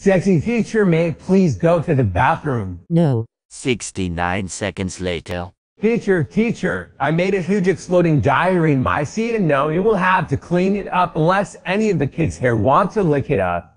Sexy teacher, may please go to the bathroom? No. 69 seconds later. Teacher, teacher, I made a huge exploding diarrhea in my seat and now you will have to clean it up unless any of the kids here want to lick it up.